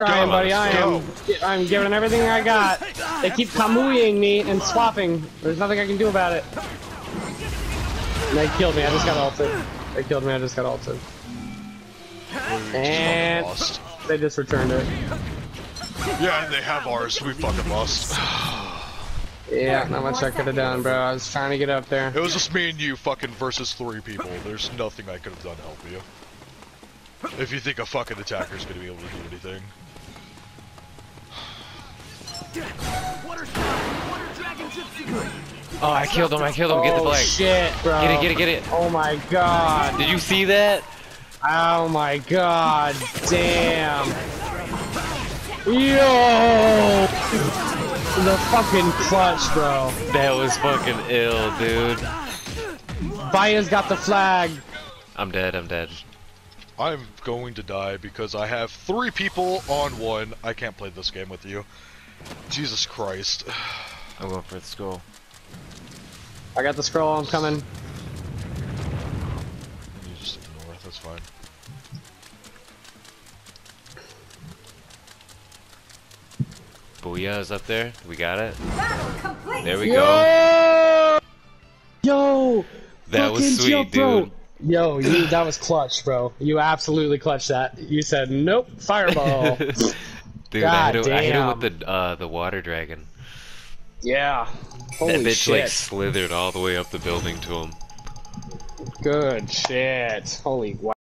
Trying, buddy. I am. I'm giving everything I got. They keep kamooing me and swapping. There's nothing I can do about it. And they killed me. I just got ulted. They killed me. I just got ulted. And they just returned it. Yeah, they have ours. We fucking lost. Yeah, not much I could have done, bro. I was trying to get up there. It was just me and you fucking versus three people. There's nothing I could have done to help you. If you think a fucking attacker's gonna be able to do anything. Oh, I killed him, I killed him. Get the oh, flag. Oh shit, bro. Get it, get it, get it. Oh my god. Did you see that? Oh my god. Damn. Yo. The fucking clutch, bro. That was fucking ill, dude. Baya's got the flag. I'm dead, I'm dead. I'm going to die because I have three people on one. I can't play this game with you. Jesus Christ. I'm going for the skull. I got the scroll. I'm coming. You just ignore it, that's fine. Booyah is up there. We got it. There we go. Yo. That was sweet, jump, dude. Yo, you, that was clutch, bro. You absolutely clutched that. You said, nope, fireball. Dude, I hit, God him, I hit him damn. with the uh, the water dragon. yeah. Holy That Holy bitch shit. like slithered all the way up the building to him. Good shit. Holy wow.